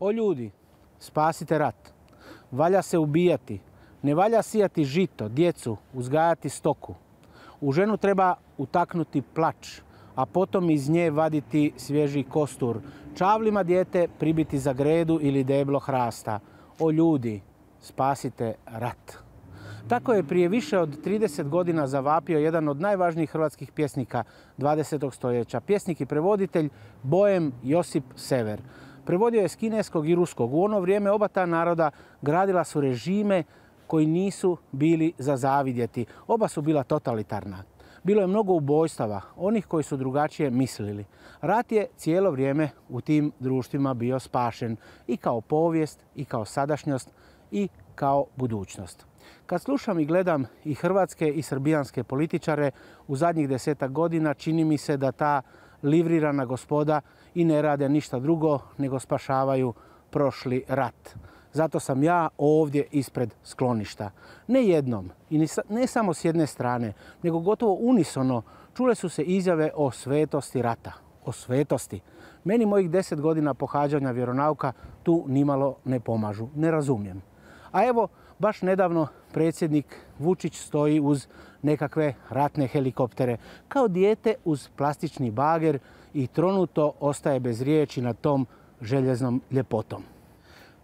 O ljudi, spasite rat. Valja se ubijati. Ne valja sijati žito, djecu, uzgajati stoku. U ženu treba utaknuti plač, a potom iz nje vaditi svježi kostur. Čavlima dijete pribiti za gredu ili deblo hrasta. O ljudi, spasite rat. Tako je prije više od 30 godina zavapio jedan od najvažnijih hrvatskih pjesnika 20. stoljeća. Pjesnik i prevoditelj Bojem Josip Sever. Prevodio je s kineskog i ruskog. U ono vrijeme oba ta naroda gradila su režime koji nisu bili za zavidjeti. Oba su bila totalitarna. Bilo je mnogo ubojstava, onih koji su drugačije mislili. Rat je cijelo vrijeme u tim društvima bio spašen i kao povijest, i kao sadašnjost, i kao budućnost. Kad slušam i gledam i hrvatske i srbijanske političare u zadnjih desetak godina, čini mi se da ta livrirana gospoda i ne rade ništa drugo nego spašavaju prošli rat. Zato sam ja ovdje ispred skloništa. Ne jednom i ne samo s jedne strane, nego gotovo unisono čule su se izjave o svetosti rata. O svetosti. Meni mojih deset godina pohađanja vjeronauka tu nimalo ne pomažu. Ne razumijem. A evo, baš nedavno predsjednik Vučić stoji uz nekakve ratne helikoptere, kao dijete uz plastični bager i tronuto ostaje bez riječi na tom željeznom ljepotom.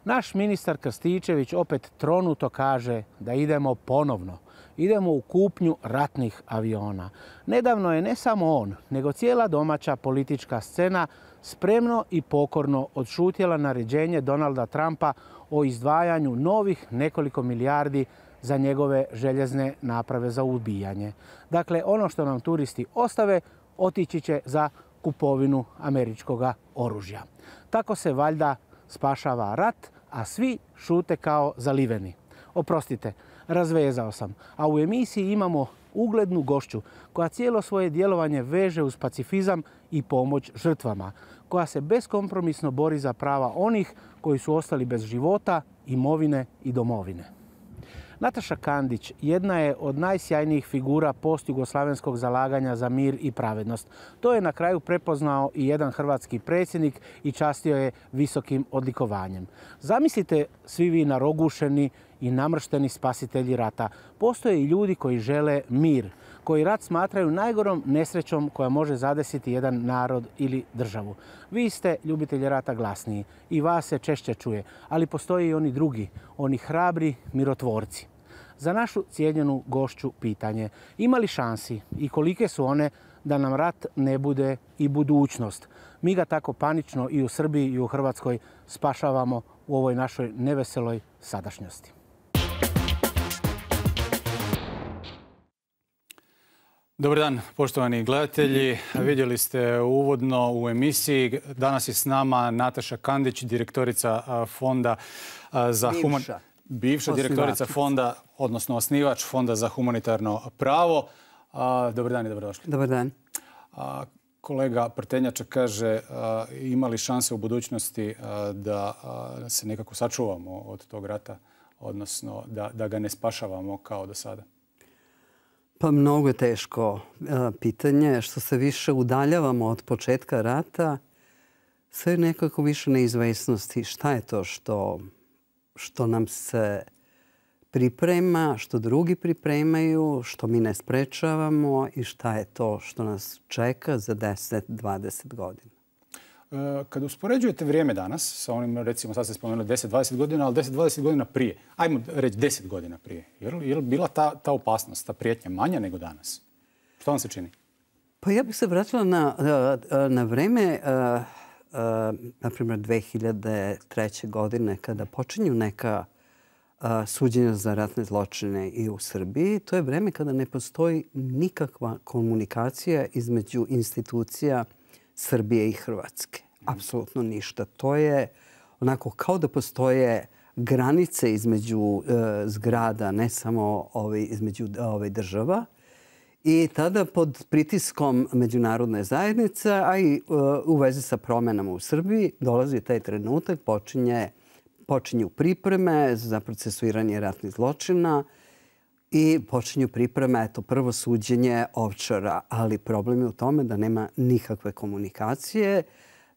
Naš ministar Krstičević opet tronuto kaže da idemo ponovno. Idemo u kupnju ratnih aviona. Nedavno je ne samo on, nego cijela domaća politička scena spremno i pokorno odšutjela naređenje Donalda Trumpa o izdvajanju novih nekoliko milijardi za njegove željezne naprave za ubijanje. Dakle, ono što nam turisti ostave, otići će za kupovinu američkog oružja. Tako se valjda spašava rat, a svi šute kao zaliveni. Oprostite, razvezao sam. A u emisiji imamo uglednu gošću koja cijelo svoje djelovanje veže uz pacifizam i pomoć žrtvama, koja se beskompromisno bori za prava onih koji su ostali bez života, imovine i domovine. Nataša Kandić jedna je od najsjajnijih figura post-jugoslavenskog zalaganja za mir i pravednost. To je na kraju prepoznao i jedan hrvatski predsjednik i častio je visokim odlikovanjem. Zamislite svi vi narogušeni i namršteni spasitelji rata. Postoje i ljudi koji žele mir, koji rat smatraju najgorom nesrećom koja može zadesiti jedan narod ili državu. Vi ste ljubitelji rata glasniji i vas se češće čuje, ali postoje i oni drugi, oni hrabri mirotvorci. Za našu cijenjenu gošću pitanje, ima li šansi i kolike su one da nam rat ne bude i budućnost? Mi ga tako panično i u Srbiji i u Hrvatskoj spašavamo u ovoj našoj neveseloj sadašnjosti. Dobar dan, poštovani gledatelji. Vidjeli ste uvodno u emisiji. Danas je s nama Nataša Kandić, direktorica fonda za human... Bivša direktorica fonda, odnosno osnivač fonda za humanitarno pravo. Dobar dan i dobrodošli. Dobar dan. Kolega Prtenjača kaže ima li šanse u budućnosti da se nekako sačuvamo od tog rata, odnosno da, da ga ne spašavamo kao do sada? Pa mnogo je teško e, pitanje. Što se više udaljavamo od početka rata, sve je nekako više neizvesnosti. Šta je to što, što nam se priprema, što drugi pripremaju, što mi ne sprečavamo i šta je to što nas čeka za 10-20 godina? E, kada uspoređujete vrijeme danas sa onim, recimo, sad ste spomenuli 10-20 godina, ali 10-20 godina prije, ajmo reći 10 godina prije, je li, je li bila ta, ta opasnost, ta prijetnja manja nego danas? Što vam se čini? Pa ja bih se vratila na, na vreme, e, e, na primjer, 2003. godine, kada počinju neka e, suđenja za ratne zločine i u Srbiji. To je vreme kada ne postoji nikakva komunikacija između institucija Srbije i Hrvatske. Apsolutno ništa. To je onako kao da postoje granice između e, zgrada, ne samo između ovaj, država. I tada pod pritiskom međunarodne zajednice, a i e, u vezi sa promenama u Srbiji, dolazi taj trenutak, počinje, počinju pripreme za procesuiranje ratnih zločina i počinju pripreme, eto, prvo suđenje ovčara. Ali problem je u tome da nema nikakve komunikacije,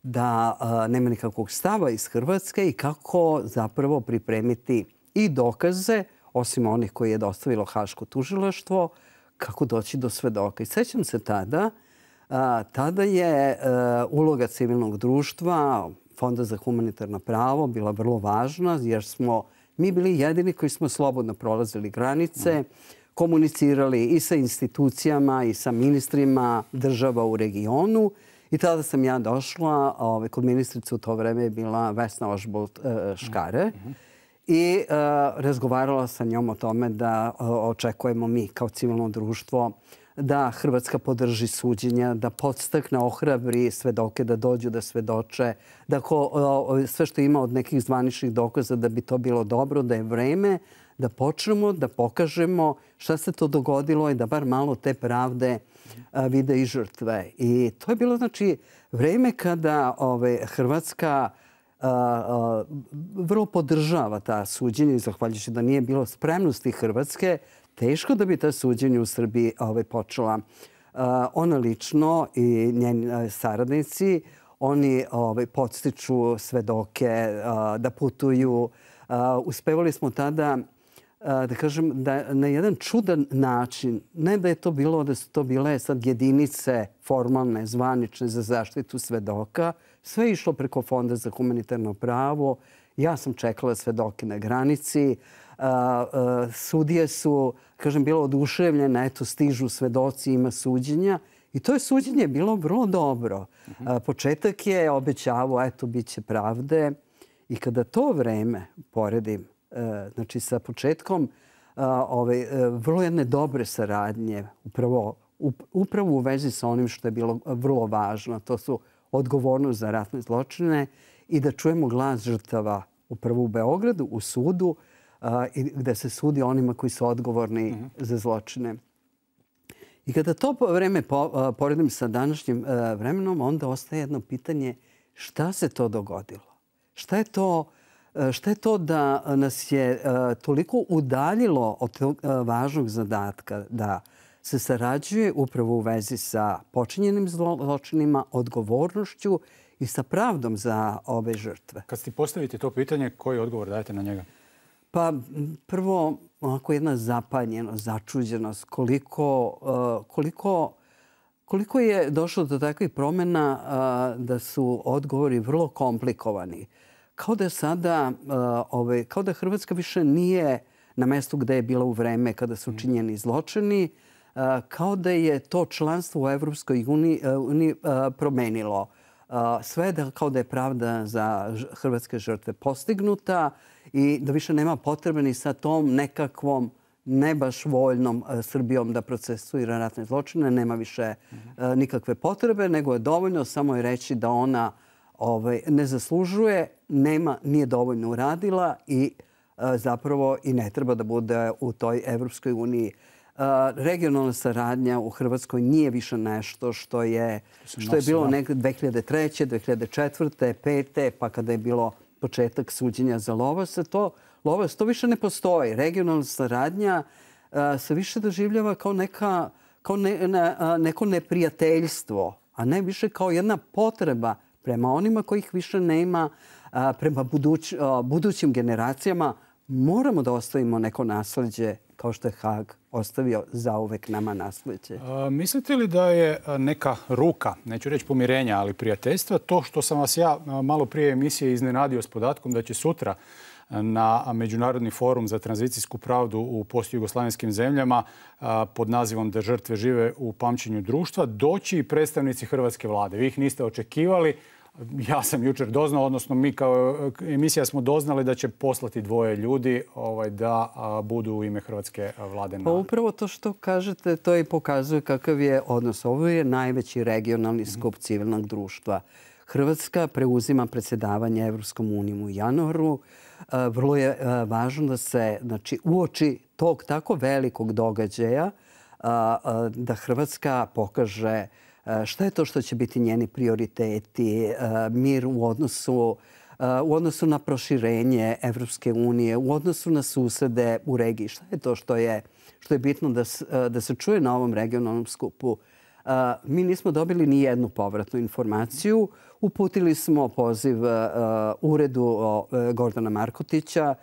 da e, nema nikakvog stava iz Hrvatske i kako zapravo pripremiti i dokaze, osim onih koje je dostavilo Haško tužilaštvo, kako doći do svedoka. I sećam se tada, e, tada je e, uloga civilnog društva, Fonda za humanitarno pravo, bila vrlo važna jer smo mi bili jedini koji smo slobodno prolazili granice, komunicirali i sa institucijama i sa ministrima država u regionu. I tada sam ja došla, ove, kod ministrice u to vreme je bila Vesna Ožbolt e, Škare. I e, razgovarala sa njom o tome da e, očekujemo mi kao civilno društvo da Hrvatska podrži suđenja, da podstakne, ohrabri svedoke da dođu da svedoče, da ko, sve što ima od nekih zvaničnih dokaza da bi to bilo dobro, da je vreme da počnemo, da pokažemo šta se to dogodilo i da bar malo te pravde vide i žrtve. I to je bilo znači vreme kada ove, Hrvatska vrlo podržava ta suđenja i zahvaljujući da nije bilo spremnosti Hrvatske, teško da bi ta suđenja u Srbiji ovaj, počela. Ona lično i njeni uh, saradnici, oni ovaj, podstiču svedoke uh, da putuju. Uspevali smo tada da kažem, da na jedan čudan način, ne da je to bilo, da su to bile sad jedinice formalne, zvanične za zaštitu svedoka, sve išlo preko Fonda za humanitarno pravo. Ja sam čekala svedoke na granici. Sudije su, kažem, bilo oduševljene, eto, stižu svedoci, ima suđenja. I to je suđenje bilo vrlo dobro. Početak je obećavao, eto, bit će pravde. I kada to vreme poredim, e, znači sa početkom ove, e, vrlo jedne dobre saradnje, upravo, upravo u vezi sa onim što je bilo vrlo važno. To su odgovornost za ratne zločine i da čujemo glas žrtava upravo u Beogradu, u sudu, i gde se sudi onima koji su odgovorni mhm. za zločine. I kada to vreme poredim sa današnjim vremenom, onda ostaje jedno pitanje šta se to dogodilo? Šta je to šta je to da nas je toliko udaljilo od tog važnog zadatka da se sarađuje upravo u vezi sa počinjenim zločinima, odgovornošću i sa pravdom za ove žrtve? Kad ti postavite to pitanje, koji odgovor dajete na njega? Pa prvo, onako jedna zapanjenost, začuđenost, koliko, koliko, koliko je došlo do takvih promjena da su odgovori vrlo komplikovani kao da sada, ove, kao da Hrvatska više nije na mestu gde je bila u vreme kada su činjeni zločini, kao da je to članstvo u Evropskoj uniji, promenilo. Sve da kao da je pravda za hrvatske žrtve postignuta i da više nema potrebe ni sa tom nekakvom ne baš voljnom e, Srbijom da procesuira ratne zločine. Nema više e, nikakve potrebe, nego je dovoljno samo je reći da ona ovaj, ne zaslužuje, nema, nije dovoljno uradila i e, zapravo i ne treba da bude u toj Evropskoj uniji. Regionalna saradnja u Hrvatskoj nije više nešto što je, što je bilo nekde 2003. 2004. 2005. pa kada je bilo početak suđenja za Lovasa, to, Lovas, to više ne postoji. Regionalna saradnja se više doživljava kao, neka, kao ne, ne, neko neprijateljstvo, a ne više kao jedna potreba prema onima kojih više nema, prema buduć, budućim generacijama, moramo da ostavimo neko nasljeđe kao što je Hag ostavio za uvek nama nasljeđe. A, mislite li da je neka ruka, neću reći pomirenja, ali prijateljstva, to što sam vas ja malo prije emisije iznenadio s podatkom da će sutra na Međunarodni forum za tranzicijsku pravdu u postjugoslavijskim zemljama pod nazivom da žrtve žive u pamćenju društva, doći i predstavnici Hrvatske vlade. Vi ih niste očekivali, ja sam jučer doznao, odnosno mi kao eh, emisija smo doznali da će poslati dvoje ljudi ovaj, da budu u ime Hrvatske eh, vlade. Na... Pa upravo to što kažete, to i pokazuje kakav je odnos. Ovo je najveći regionalni skup civilnog društva. Hrvatska preuzima predsjedavanje Evropskom unijom u januaru. Eh, vrlo je važno da se znači, uoči tog tako velikog događaja da Hrvatska pokaže E, šta je to što će biti njeni prioriteti, e, mir u odnosu e, u odnosu na proširenje Evropske unije, u odnosu na susede u regiji. Šta je to što je, što je bitno da, da se čuje na ovom regionalnom skupu? Mi nismo dobili ni jednu povratnu informaciju. Uputili smo poziv uredu e, Gordana Markotića.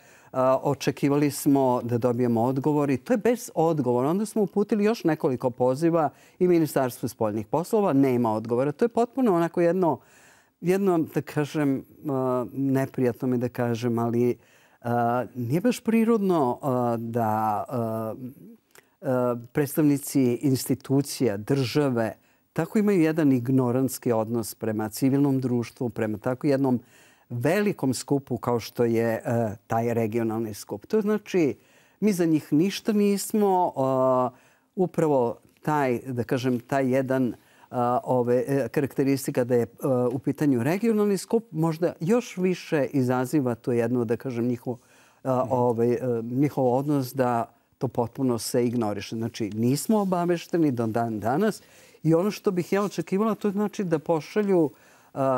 Očekivali smo da dobijemo odgovor i to je bez odgovora. Onda smo uputili još nekoliko poziva i Ministarstvo spoljnih poslova. Nema odgovora. To je potpuno onako jedno jedno, da kažem, neprijatno mi da kažem, ali nije baš prirodno da predstavnici institucija, države, tako imaju jedan ignorantski odnos prema civilnom društvu, prema tako jednom velikom skupu kao što je taj regionalni skup. To znači, mi za njih ništa nismo. Upravo taj, da kažem, taj jedan ove karakteristika da je u pitanju regionalni skup, možda još više izaziva to jedno, da kažem, njihov, ovaj, e, njihov odnos da to potpuno se ignoriše. Znači, nismo obavešteni do dan danas i ono što bih ja očekivala, to je znači da pošalju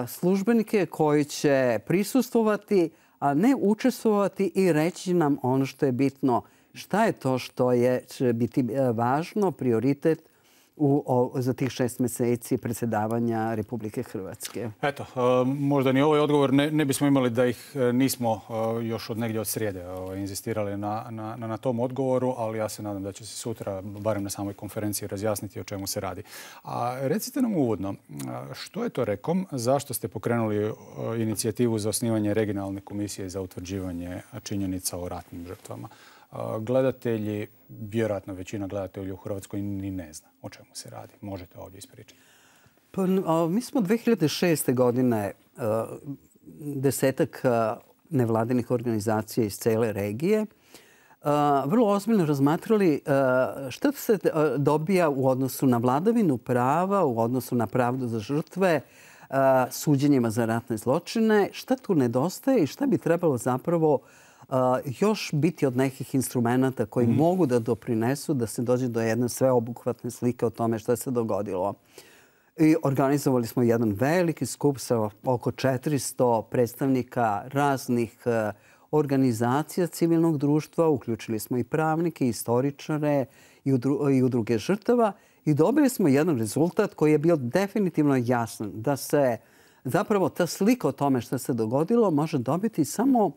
službenike koji će prisustovati, a ne učestvovati i reći nam ono što je bitno. Šta je to što je, će biti e, važno, prioritet u, o, za tih šest meseci predsjedavanja Republike Hrvatske? Eto, e, možda ni ovaj odgovor ne, ne bismo imali da ih e, nismo e, još od negdje od srijede ovaj, inzistirali na, na, na tom odgovoru, ali ja se nadam da će se sutra, barem na samoj konferenciji, razjasniti o čemu se radi. A recite nam uvodno, što je to rekom? Zašto ste pokrenuli inicijativu za osnivanje regionalne komisije za utvrđivanje činjenica o ratnim žrtvama? Gledatelji, vjerojatno većina gledatelja u Hrvatskoj ni ne zna o čemu se radi. Možete ovdje ispričati. Pa, mi smo 2006. godine e, desetak e, nevladinih organizacija iz cele regije e, vrlo ozbiljno razmatrali šta se dobija u odnosu na vladavinu prava, u odnosu na pravdu za žrtve, suđenjima za ratne zločine, šta tu nedostaje i šta bi trebalo zapravo još biti od nekih instrumenta koji mm. mogu da doprinesu da se dođe do jedne sveobuhvatne slike o tome što se dogodilo. I organizovali smo jedan veliki skup sa oko 400 predstavnika raznih e, organizacija civilnog društva. Uključili smo i pravnike, istoričare i udruge žrtava. I dobili smo jedan rezultat koji je bio definitivno jasan. Da se zapravo ta slika o tome što se dogodilo može dobiti samo uh,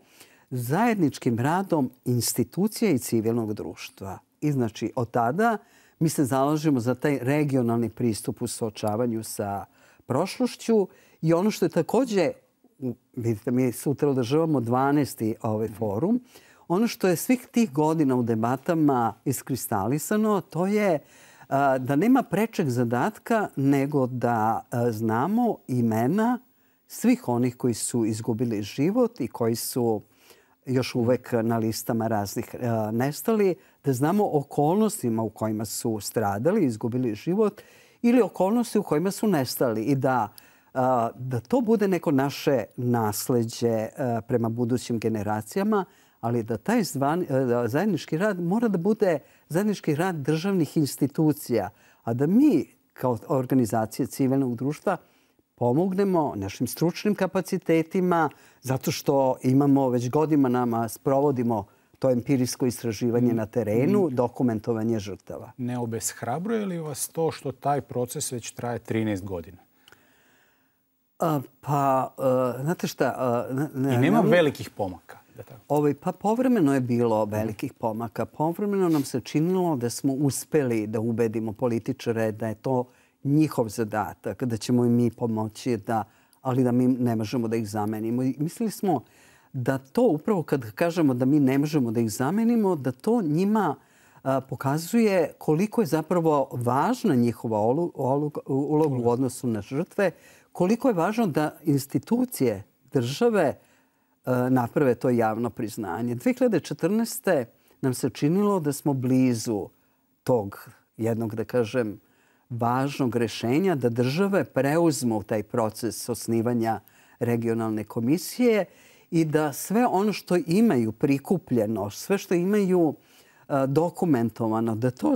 zajedničkim radom institucija i civilnog društva. I znači od tada mi se zalažemo za taj regionalni pristup u suočavanju sa prošlošću i ono što je također, vidite, mi sutra održavamo 12. ovaj forum, ono što je svih tih godina u debatama iskristalisano, to je da nema prečeg zadatka nego da znamo imena svih onih koji su izgubili život i koji su još uvek na listama raznih e, nestali, da znamo okolnostima u kojima su stradali, izgubili život ili okolnosti u kojima su nestali i da, e, da to bude neko naše nasleđe e, prema budućim generacijama, ali da taj zvan, zajednički rad mora da bude zajednički rad državnih institucija, a da mi kao organizacije civilnog društva pomognemo našim stručnim kapacitetima, zato što imamo već godima nama sprovodimo to empirijsko istraživanje na terenu, mm. dokumentovanje žrtava. Ne obeshrabruje li vas to što taj proces već traje 13 godina? pa, znate šta... I nema velikih pomaka. Ovaj, pa povremeno je bilo velikih pomaka. Povremeno nam se činilo da smo uspeli da ubedimo političare da je to njihov zadatak, da ćemo im mi pomoći, da, ali da mi ne možemo da ih zamenimo. I mislili smo da to upravo kad kažemo da mi ne možemo da ih zamenimo, da to njima pokazuje koliko je zapravo važna njihova uloga u odnosu na žrtve, koliko je važno da institucije države naprave to javno priznanje. 2014. nam se činilo da smo blizu tog jednog, da kažem, važnog rešenja da države preuzmu taj proces osnivanja regionalne komisije i da sve ono što imaju prikupljeno, sve što imaju e, dokumentovano, da to e,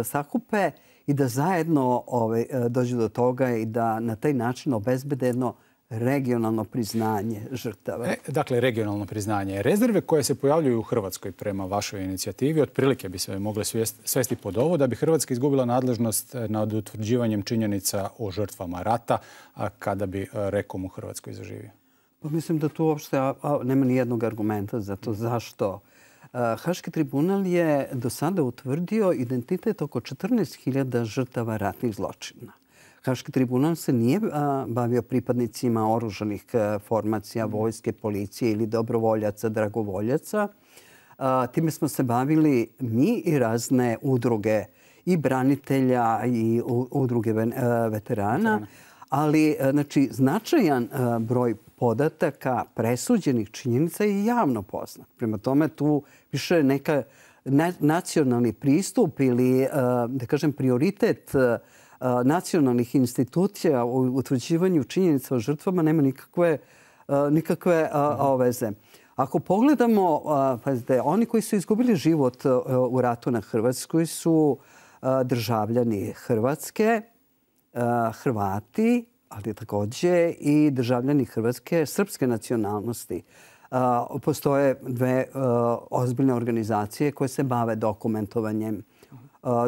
e, sakupe i da zajedno ovaj, dođu do toga i da na taj način obezbede jedno regionalno priznanje žrtava. E, dakle, regionalno priznanje. Rezerve koje se pojavljuju u Hrvatskoj prema vašoj inicijativi otprilike bi se mogle svesti pod ovo da bi Hrvatska izgubila nadležnost nad utvrđivanjem činjenica o žrtvama rata a kada bi e, Rekom u Hrvatskoj zaživio. Pa mislim da tu uopšte nema ni jednog argumenta za to zašto. E, Haški tribunal je do sada utvrdio identitet oko 14.000 žrtava ratnih zločina. Haški tribunal se nije bavio pripadnicima oružanih e, formacija, vojske, policije ili dobrovoljaca, dragovoljaca. Time smo se bavili mi i razne udruge i branitelja i udruge e, veterana. Ali e, znači, značajan broj podataka presuđenih činjenica je javno poznat. Prema tome tu više neka nacionalni pristup ili da kažem prioritet nacionalnih institucija u utvrđivanju činjenica o žrtvama nema nikakve, nikakve oveze. Ako pogledamo, pazite, oni koji su izgubili život u ratu na Hrvatskoj su državljani Hrvatske, Hrvati, ali takođe i državljani Hrvatske srpske nacionalnosti. Postoje dve ozbiljne organizacije koje se bave dokumentovanjem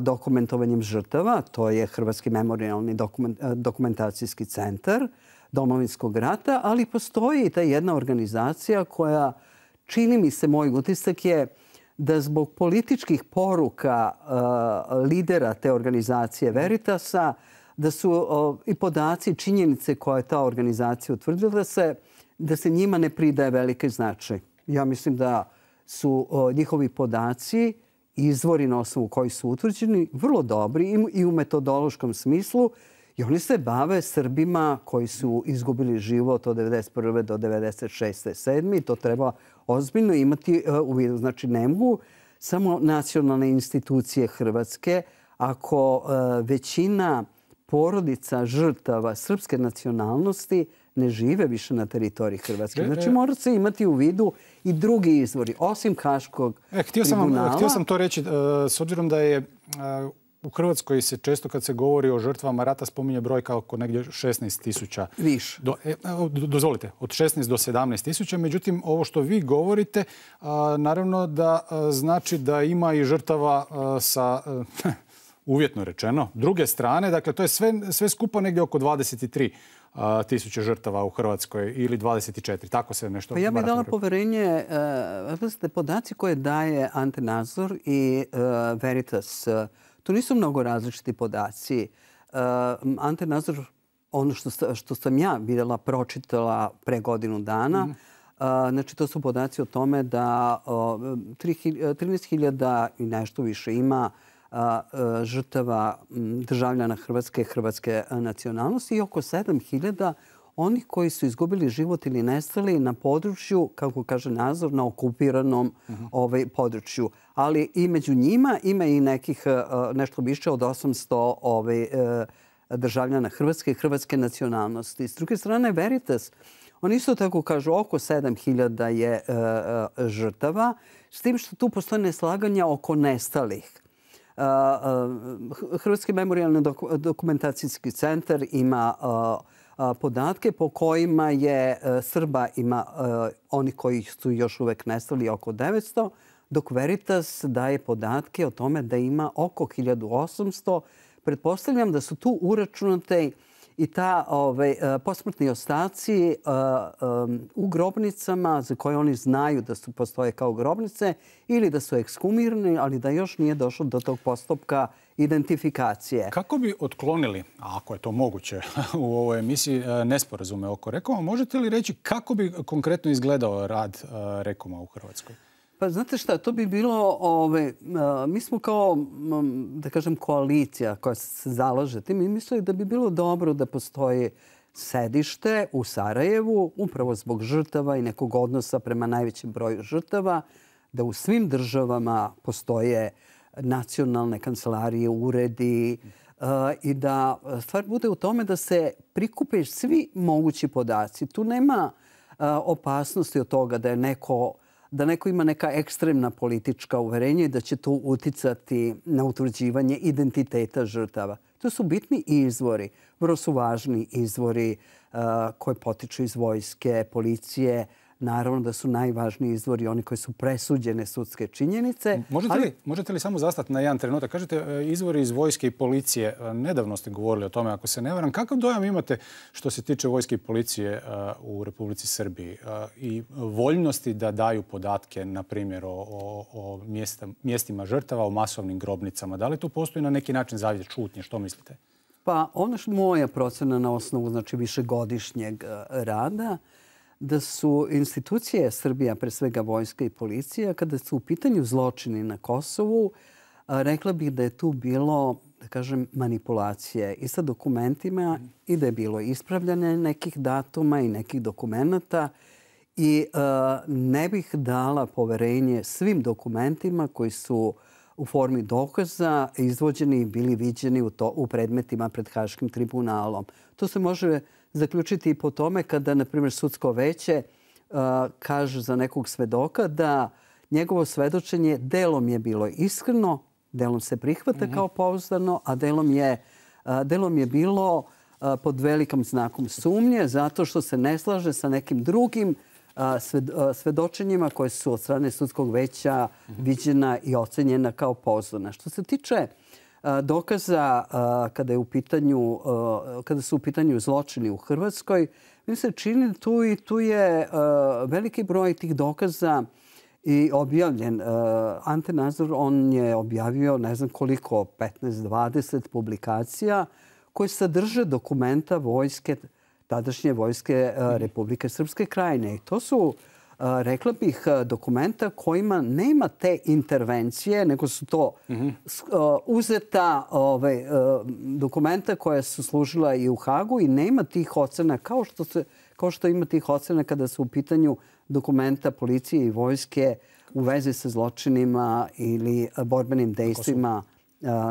dokumentovanjem žrtava. To je Hrvatski memorialni dokumentacijski centar domovinskog rata, ali postoji i ta jedna organizacija koja, čini mi se, moj utisak je da zbog političkih poruka lidera te organizacije Veritasa, da su i podaci, činjenice koje je ta organizacija utvrdila, da se, da se njima ne pridaje velike značaj. Ja mislim da su njihovi podaci izvori na osnovu koji su utvrđeni vrlo dobri i u metodološkom smislu. I oni se bave Srbima koji su izgubili život od 1991. do 1996. 7. I to treba ozbiljno imati e, u vidu. Znači, ne mogu samo nacionalne institucije Hrvatske ako e, većina porodica žrtava srpske nacionalnosti ne žive više na teritoriji Hrvatske. Znači, mora se imati u vidu i drugi izvori, osim Haškog e, htio sam, tribunala. Htio sam to reći, e, s obzirom da je e, u Hrvatskoj se često kad se govori o žrtvama rata spominje brojka oko negdje 16 tisuća. Više. Do, e, dozvolite, od 16 do 17 tisuća. Međutim, ovo što vi govorite, naravno da znači da ima i žrtava sa uvjetno rečeno. Druge strane, dakle, to je sve, sve skupa negdje oko 23 tisuće žrtava u Hrvatskoj ili 24. Tako se nešto... Pa ja bih dala poverenje. Uh, podaci koje daje Ante Nazor i uh, Veritas, uh, to nisu mnogo različiti podaci. Uh, Ante Nazor, ono što, što sam ja videla, pročitala pre godinu dana, mm. Znači, to su podaci o tome da 13.000 i nešto više ima žrtava državljana Hrvatske i Hrvatske nacionalnosti i oko 7000 onih koji su izgubili život ili nestali na području, kako kaže nazor, na okupiranom ovaj, području. Ali i među njima ima i nekih nešto više od 800 ovaj, e, državljana Hrvatske i Hrvatske nacionalnosti. S druge strane, Veritas, oni isto tako kažu oko 7000 je e, e, žrtava, s tim što tu postoje neslaganja oko nestalih. Hrvatski memorialni dokumentacijski centar ima podatke po kojima je e, Srba ima e, oni koji su još uvek nestali oko 900, dok Veritas daje podatke o tome da ima oko 1800. Pretpostavljam da su tu uračunate i i ta ovaj, e, posmrtni ostaci e, e, u grobnicama za koje oni znaju da su postoje kao grobnice ili da su ekskumirani, ali da još nije došlo do tog postupka identifikacije. Kako bi otklonili, ako je to moguće u ovoj emisiji, nesporazume oko Rekoma, možete li reći kako bi konkretno izgledao rad Rekoma u Hrvatskoj? Pa znate šta, to bi bilo, ove, mi smo kao, da kažem, koalicija koja se zalaže tim i mislili da bi bilo dobro da postoji sedište u Sarajevu, upravo zbog žrtava i nekog odnosa prema najvećem broju žrtava, da u svim državama postoje nacionalne kancelarije, uredi, i da stvar bude u tome da se prikupe svi mogući podaci. Tu nema opasnosti od toga da je neko da neko ima neka ekstremna politička uverenja i da će to uticati na utvrđivanje identiteta žrtava. To su bitni izvori, vrlo su važni izvori koji potiču iz vojske, policije, Naravno da su najvažniji izvori oni koji su presuđene sudske činjenice. Možete li, možete li samo zastati na jedan trenutak? Kažete e, izvori iz vojske i policije. E, nedavno ste govorili o tome, ako se ne varam. Kakav dojam imate što se tiče vojske i policije e, u Republici Srbiji i voljnosti da daju podatke, na primjer, o, o, o mjestima žrtava, o masovnim grobnicama? Da li tu postoji na neki način zavjet čutnje? Što mislite? Pa ono što moja procena na osnovu znači, višegodišnjeg rada, da su institucije Srbija, pre svega vojska i policija, kada su u pitanju zločini na Kosovu, rekla bih da je tu bilo da kažem, manipulacije i sa dokumentima i da je bilo ispravljanje nekih datuma i nekih dokumenta i ne bih dala poverenje svim dokumentima koji su u formi dokaza izvođeni i bili viđeni u, to, u predmetima pred Haškim tribunalom. To se može zaključiti i po tome kada, na primjer, sudsko veće kaže za nekog svedoka da njegovo svedočenje delom je bilo iskreno, delom se prihvata mm -hmm. kao pouzdano, a delom je, delom je bilo pod velikom znakom sumnje zato što se ne slaže sa nekim drugim svedočenjima koje su od strane sudskog veća viđena i ocenjena kao pozdana. Što se tiče dokaza kada, je u pitanju, kada su u pitanju zločini u Hrvatskoj, mi se čini tu i tu je veliki broj tih dokaza i objavljen. Ante Nazor, on je objavio ne znam koliko, 15-20 publikacija koje sadrže dokumenta vojske tadašnje vojske mhm. Republike Srpske krajine. I to su rekla bih, dokumenta kojima nema te intervencije, nego su to mhm. uzeta ovaj, dokumenta koja su služila i u Hagu i nema tih ocena kao što, se, kao što ima tih ocena kada su u pitanju dokumenta policije i vojske u vezi sa zločinima ili borbenim dejstvima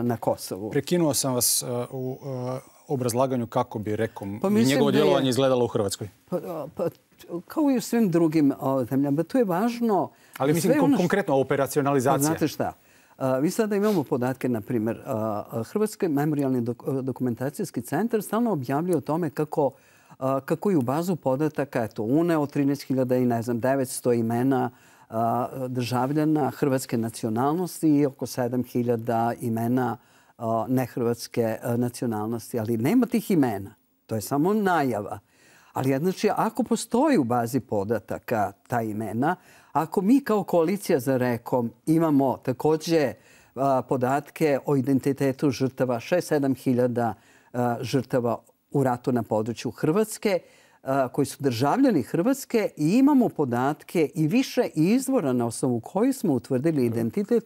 na Kosovu. Prekinuo sam vas u obrazlaganju kako bi rekao pa njegovo djelovanje je... izgledalo u Hrvatskoj. Pa, pa, kao i u svim drugim zemljama. To je važno. Ali mislim ono konkretno operacionalizacija. Pa, znate šta? Vi sada imamo podatke, na primjer, Hrvatski memorialni dokumentacijski centar stalno objavljuje o tome kako kako i u bazu podataka eto, uneo 13.000 i ne znam, 900 imena državljana hrvatske nacionalnosti i oko 7.000 imena nehrvatske nacionalnosti. Ali nema tih imena. To je samo najava. Ali znači, ako postoji u bazi podataka ta imena, ako mi kao koalicija za rekom imamo takođe podatke o identitetu žrtava, 6-7 hiljada žrtava u ratu na području Hrvatske, koji su državljani Hrvatske i imamo podatke i više izvora na osnovu koji smo utvrdili identitet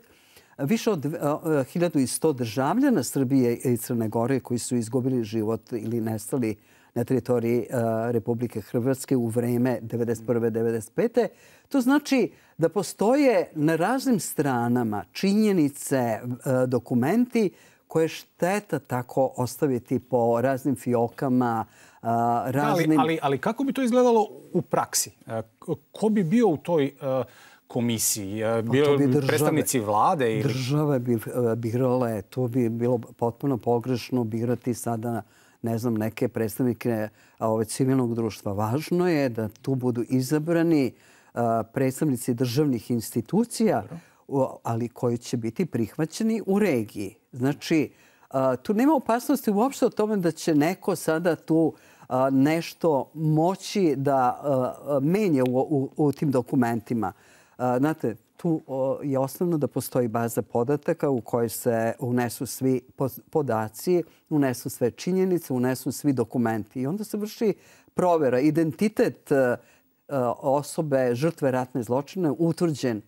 više od 1100 državljana Srbije i Crne Gore koji su izgubili život ili nestali na teritoriji Republike Hrvatske u vreme 1991. To znači da postoje na raznim stranama činjenice, dokumenti koje šteta tako ostaviti po raznim fiokama, raznim... Ali, ali, ali kako bi to izgledalo u praksi? Ko bi bio u toj komisiji? Pa bilo bi države, predstavnici vlade? Ili... Države bi birale. To bi bilo potpuno pogrešno birati sada ne znam, neke predstavnike ove civilnog društva. Važno je da tu budu izabrani predstavnici državnih institucija, ali koji će biti prihvaćeni u regiji. Znači, tu nema opasnosti uopšte o tome da će neko sada tu nešto moći da menje u, u, u tim dokumentima. Znate, tu je osnovno da postoji baza podataka u kojoj se unesu svi podaci, unesu sve činjenice, unesu svi dokumenti. I onda se vrši provera. Identitet e, e, osobe, žrtve ratne zločine, utvrđen e,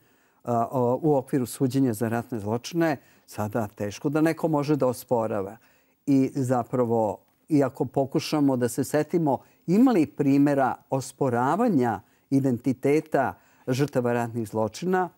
u okviru suđenja za ratne zločine, sada teško da neko može da osporava. I zapravo, iako pokušamo da se setimo, imali primjera osporavanja identiteta žrtava ratnih zločina,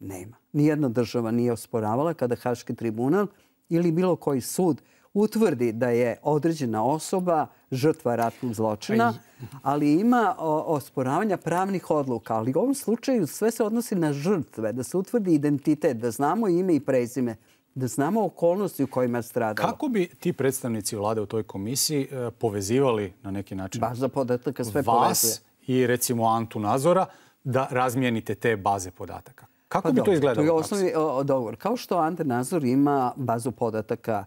nema. Nijedna država nije osporavala kada Haški tribunal ili bilo koji sud utvrdi da je određena osoba žrtva ratnog zločina, ali ima osporavanja pravnih odluka. Ali u ovom slučaju sve se odnosi na žrtve, da se utvrdi identitet, da znamo ime i prezime da znamo okolnosti u kojima je stradalo. Kako bi ti predstavnici vlade u toj komisiji e, povezivali na neki način Baza podataka sve vas i recimo Antu Nazora da razmijenite te baze podataka? Kako pa bi to izgledalo? To je osnovi dogovor. Kao što Ante Nazor ima bazu podataka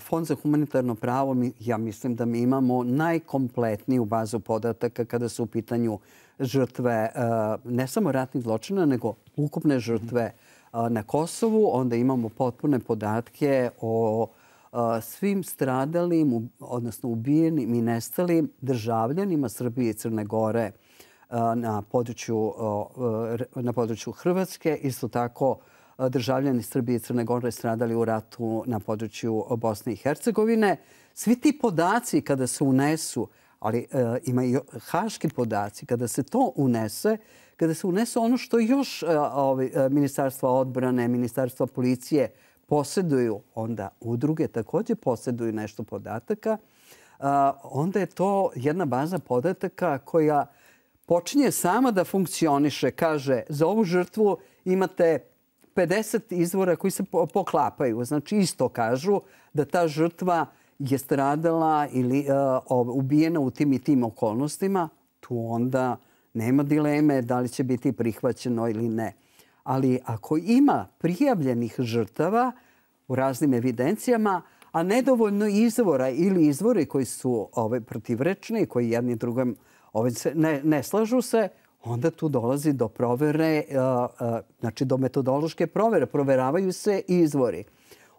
Fond za humanitarno pravo, ja mislim da mi imamo najkompletniju bazu podataka kada su u pitanju žrtve ne samo ratnih zločina, nego ukupne žrtve na Kosovu. Onda imamo potpune podatke o svim stradalim, odnosno ubijenim i nestalim državljanima Srbije i Crne Gore na području, na području Hrvatske. Isto tako državljani Srbije i Crne Gore stradali u ratu na području Bosne i Hercegovine. Svi ti podaci kada se unesu, ali e, ima i haški podaci, kada se to unese, kada se unese ono što još e, ovi, e, ministarstva odbrane, ministarstva policije posjeduju, onda udruge također posjeduju nešto podataka, onda je to jedna baza podataka koja počinje sama da funkcioniše. Kaže, za ovu žrtvu imate 50 izvora koji se poklapaju. Znači, isto kažu da ta žrtva je stradala ili uh, ubijena u tim i tim okolnostima. Tu onda nema dileme da li će biti prihvaćeno ili ne. Ali ako ima prijavljenih žrtava u raznim evidencijama, a nedovoljno izvora ili izvori koji su ove, protivrečni, koji jedni drugom ove, ne, ne slažu se, onda tu dolazi do provere, e, e, znači do metodološke provere. Proveravaju se izvori.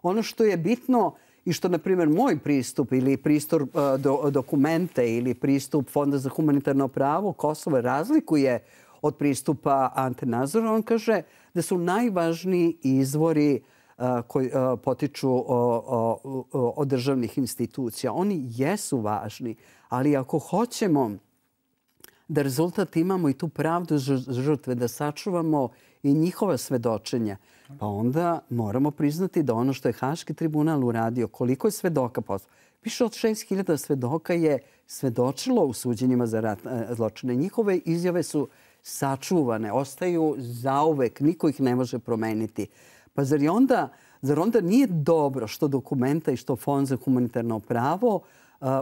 Ono što je bitno i što, na primjer, moj pristup ili pristup e, do, dokumente ili pristup Fonda za humanitarno pravo Kosova razlikuje od pristupa Ante Nazora, on kaže da su najvažniji izvori koji potiču od državnih institucija. Oni jesu važni, ali ako hoćemo da rezultat imamo i tu pravdu žrtve, da sačuvamo i njihova svedočenja, pa onda moramo priznati da ono što je Haški tribunal uradio, koliko je svedoka poslao, Više od 6000 svedoka je svedočilo u suđenjima za rat, e, zločine. Njihove izjave su sačuvane, ostaju zauvek, niko ih ne može promeniti. Pa zar, onda, zar onda nije dobro što dokumenta i što Fond za humanitarno pravo uh,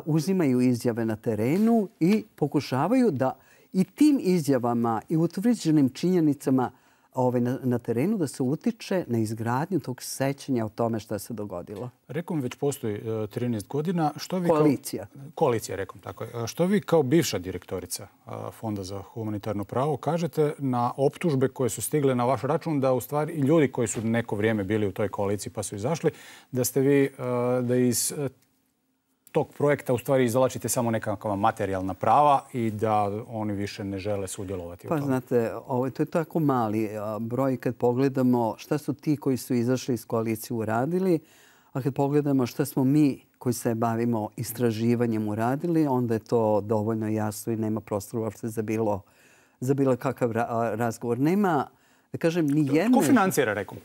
uzimaju izjave na terenu i pokušavaju da i tim izjavama i utvrđenim činjenicama ovaj, na, na terenu da se utiče na izgradnju tog sećanja o tome što se dogodilo. Rekom već postoji 13 e, godina. Što vi koalicija. Kao, koalicija, rekom tako. E, što vi kao bivša direktorica e, Fonda za humanitarno pravo kažete na optužbe koje su stigle na vaš račun da u stvari ljudi koji su neko vrijeme bili u toj koaliciji pa su izašli, da ste vi da iz tog projekta u stvari izvlačite samo nekakva materijalna prava i da oni više ne žele sudjelovati pa, u tome? Pa znate, ovo, to je tako mali broj kad pogledamo šta su ti koji su izašli iz koalicije uradili, a kad pogledamo šta smo mi koji se bavimo istraživanjem uradili, onda je to dovoljno jasno i nema prostora uopšte za bilo, za bilo kakav razgovor. Nema, da kažem, ni jedne... Ko financira, rekom?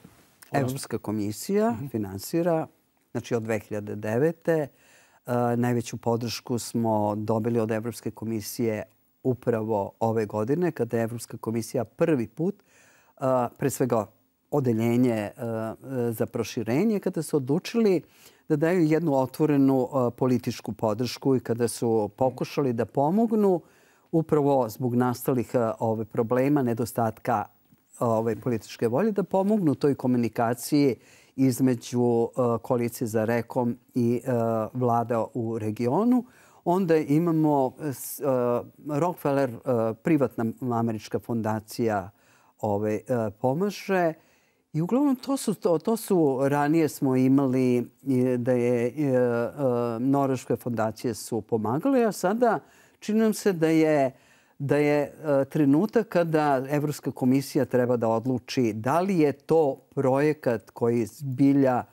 Evropska komisija mhm. financira, znači od 2009. Eh, najveću podršku smo dobili od Evropske komisije upravo ove godine, kada je Evropska komisija prvi put, eh, pre svega odeljenje eh, za proširenje, kada su odlučili da daju jednu otvorenu političku podršku i kada su pokušali da pomognu upravo zbog nastalih ove problema, nedostatka ove političke volje, da pomognu toj komunikaciji između uh, koalicije za rekom i uh, vlada u regionu. Onda imamo uh, Rockefeller, privatna američka fondacija ove, pomaže. I uglavnom to su, to, to su ranije smo imali da je Norveške fondacije su pomagale, a sada čini nam se da je uh, da je e, trenutak kada Evropska komisija treba da odluči da li je to projekat koji zbilja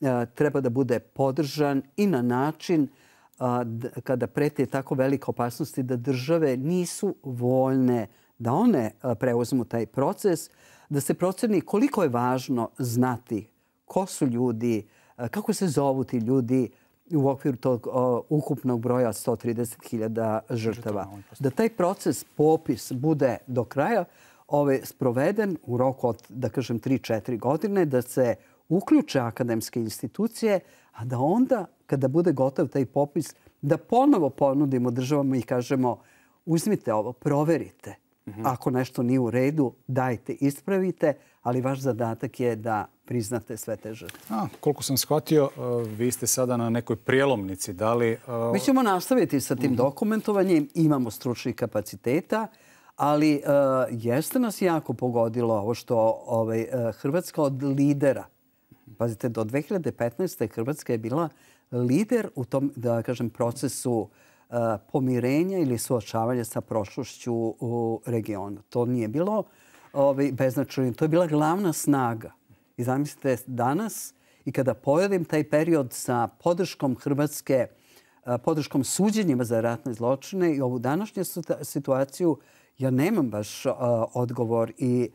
e, treba da bude podržan i na način e, kada prete tako velike opasnosti da države nisu voljne da one preuzmu taj proces, da se proceni koliko je važno znati ko su ljudi, kako se zovu ti ljudi u okviru tog ukupnog broja 130.000 žrtava. Da taj proces, popis, bude do kraja ove, sproveden u roku od, da kažem, 3-4 godine, da se uključe akademske institucije, a da onda, kada bude gotov taj popis, da ponovo ponudimo državama i kažemo uzmite ovo, proverite. Mhm. Ako nešto nije u redu, dajte, ispravite, ali vaš zadatak je da priznate sve te žrtve. A, koliko sam shvatio, e, vi ste sada na nekoj prijelomnici. Da li, uh... Mi ćemo nastaviti sa tim uh dokumentovanjem. Imamo stručnih kapaciteta, ali uh, jeste nas jako pogodilo ovo što ovaj, uh, Hrvatska od lidera, pazite, do 2015. Hrvatska je bila lider u tom, da kažem, procesu uh, pomirenja ili suočavanja sa prošlošću u regionu. To nije bilo ovaj, beznačajno. To je bila glavna snaga. I zamislite danas i kada poredim taj period sa podrškom Hrvatske, podrškom suđenjima za ratne zločine i ovu današnju situaciju, ja nemam baš odgovor i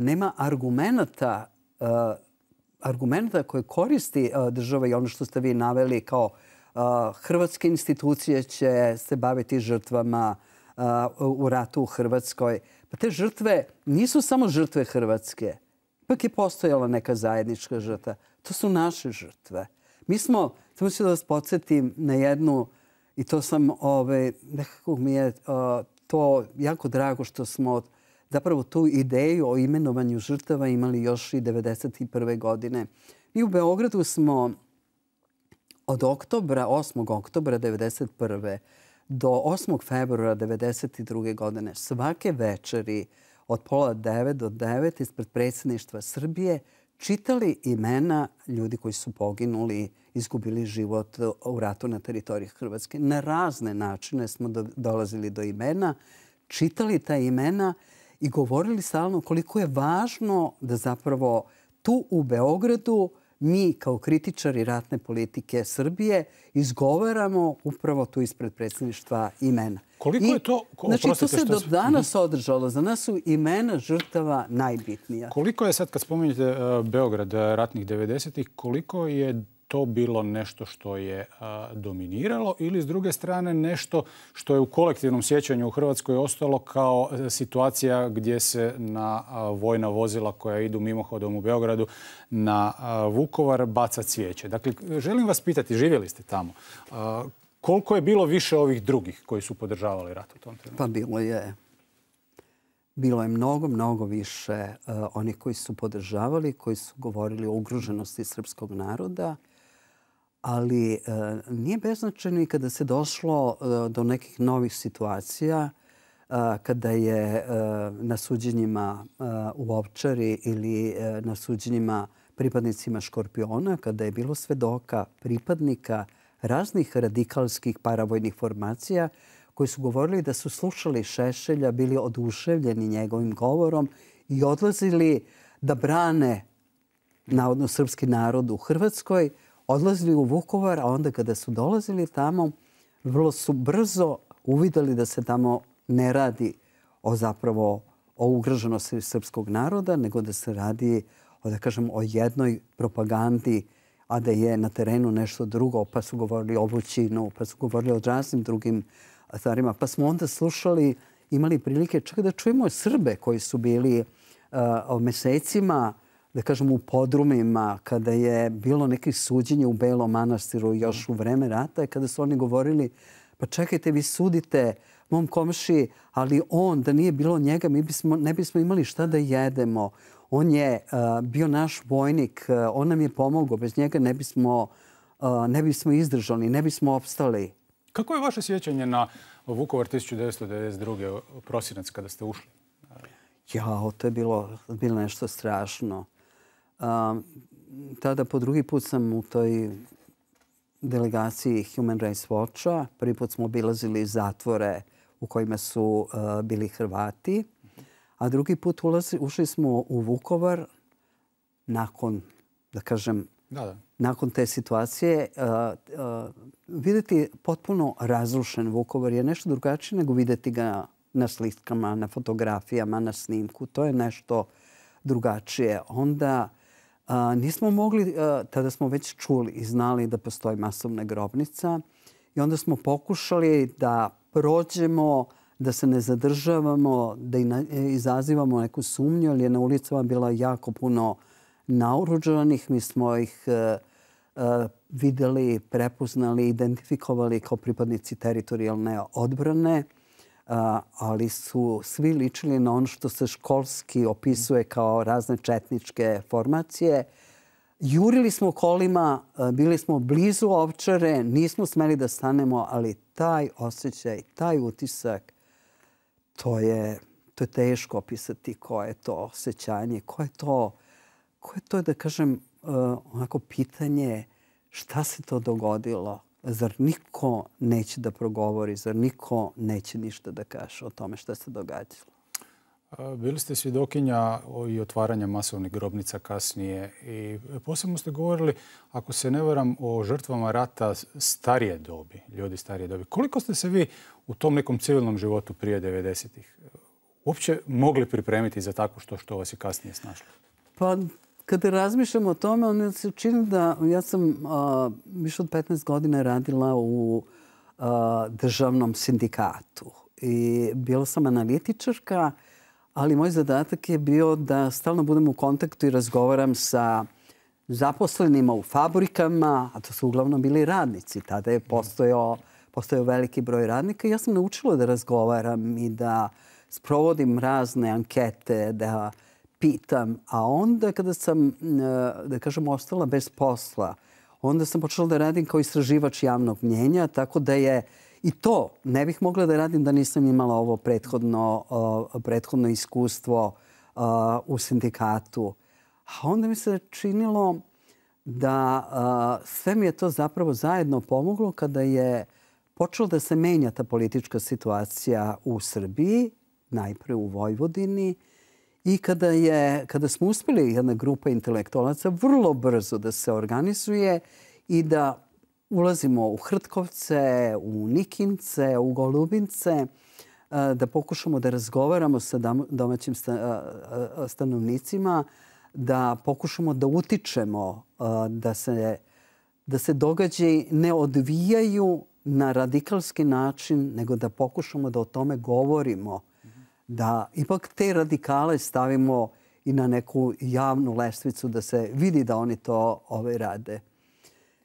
nema argumenta argumenta koje koristi država i ono što ste vi naveli kao hrvatske institucije će se baviti žrtvama u ratu u Hrvatskoj. Pa te žrtve nisu samo žrtve Hrvatske. Ipak je postojala neka zajednička žrtva. To su naše žrtve. Mi smo, samo ću da vas podsjetim na jednu, i to sam, ove, nekako mi je o, to jako drago što smo zapravo tu ideju o imenovanju žrtava imali još i 1991. godine. Mi u Beogradu smo od oktobra, 8. oktobra 1991. do 8. februara 1992. godine svake večeri od pola devet do devet ispred predsjedništva Srbije čitali imena ljudi koji su poginuli, izgubili život u ratu na teritoriji Hrvatske. Na razne načine smo dolazili do imena, čitali ta imena i govorili stalno koliko je važno da zapravo tu u Beogradu mi kao kritičari ratne politike Srbije izgovaramo upravo tu ispred predsjedništva imena. Koliko I, je to... Znači, to se do danas održalo. Za nas su imena žrtava najbitnija. Koliko je sad, kad spominjete uh, Beograd ratnih 90-ih, koliko je to bilo nešto što je dominiralo ili s druge strane nešto što je u kolektivnom sjećanju u Hrvatskoj ostalo kao e, situacija gdje se na vojna vozila koja idu mimohodom u Beogradu na Vukovar baca cvijeće. Dakle, želim vas pitati, živjeli ste tamo, koliko je bilo više ovih drugih koji su podržavali rat u tom trenutku? Pa bilo je bilo je mnogo, mnogo više uh, onih koji su podržavali, koji su govorili o ugroženosti srpskog naroda ali e, nije beznačajno i kada se došlo e, do nekih novih situacija, e, kada je e, na suđenjima e, u Ovčari ili e, na suđenjima pripadnicima Škorpiona, kada je bilo svedoka pripadnika raznih radikalskih paravojnih formacija koji su govorili da su slušali Šešelja, bili oduševljeni njegovim govorom i odlazili da brane navodno srpski narod u Hrvatskoj, odlazili u Vukovar, a onda kada su dolazili tamo, vrlo su brzo uvideli da se tamo ne radi o zapravo o ugroženosti srpskog naroda, nego da se radi o, da kažem, o jednoj propagandi, a da je na terenu nešto drugo, pa su govorili o Vućinu, pa su govorili o raznim drugim stvarima. Pa smo onda slušali, imali prilike čak da čujemo Srbe koji su bili uh, o mesecima uh, da kažem, u podrumima, kada je bilo neke suđenje u Belom manastiru još u vreme rata, kada su oni govorili, pa čekajte, vi sudite mom komši, ali on, da nije bilo njega, mi bismo, ne bismo imali šta da jedemo. On je uh, bio naš vojnik, uh, on nam je pomogao, bez njega ne bismo, uh, ne bismo izdržali, ne bismo opstali. Kako je vaše sjećanje na Vukovar 1992. prosinac kada ste ušli? Ja, to je bilo, bilo nešto strašno tada po drugi put sam u toj delegaciji Human Rights Watcha. Prvi put smo obilazili zatvore u kojima su uh, bili Hrvati. A drugi put ulazi, ušli smo u Vukovar nakon, da kažem, da, da. nakon te situacije. Uh, uh, videti potpuno razrušen Vukovar je nešto drugačije nego videti ga na slikama, na fotografijama, na snimku. To je nešto drugačije. Onda nismo mogli, tada smo već čuli i znali da postoji masovna grobnica i onda smo pokušali da prođemo, da se ne zadržavamo, da e, izazivamo neku sumnju, jer je na ulicama bila jako puno naoruđanih. Mi smo ih e, e, videli, prepoznali, identifikovali kao pripadnici teritorijalne odbrane ali su svi ličili na ono što se školski opisuje kao razne četničke formacije. Jurili smo kolima, e, bili smo blizu ovčare, nismo smeli da stanemo, ali taj osjećaj, taj utisak, to je, to je teško opisati koje je to osjećanje, koje je to, koje je to da kažem, e, onako pitanje šta se to dogodilo Zar niko neće da progovori? Zar niko neće ništa da kaže o tome što se događalo? Bili ste svjedokinja i otvaranja masovnih grobnica kasnije i posebno ste govorili, ako se ne varam, o žrtvama rata starije dobi, ljudi starije dobi. Koliko ste se vi u tom nekom civilnom životu prije 90-ih uopće mogli pripremiti za tako što što vas je kasnije snašlo? Pa kada razmišljam o tome, onda se čini da ja sam više od 15 godina radila u državnom sindikatu. I bila sam analitičarka, ali moj zadatak je bio da stalno budem u kontaktu i razgovaram sa zaposlenima u fabrikama, a to su uglavnom bili radnici. Tada je postojao, postojao veliki broj radnika. Ja sam naučila da razgovaram i da sprovodim razne ankete, da pitam. A onda kada sam, da kažem, ostala bez posla, onda sam počela da radim kao istraživač javnog mnjenja, tako da je i to ne bih mogla da radim da nisam imala ovo prethodno, prethodno iskustvo u sindikatu. A onda mi se činilo da sve mi je to zapravo zajedno pomoglo kada je počela da se menja ta politička situacija u Srbiji, najpre u Vojvodini, I kada, je, kada smo uspjeli jedna grupa intelektualaca vrlo brzo da se organizuje i da ulazimo u Hrtkovce, u Nikince, u Golubince, eh, da pokušamo da razgovaramo sa domaćim eh, eh, stanovnicima, da pokušamo da utičemo da se, da se događaj ne odvijaju na radikalski način, nego da pokušamo da o tome govorimo da ipak te radikale stavimo i na neku javnu lestvicu da se vidi da oni to ovaj, rade.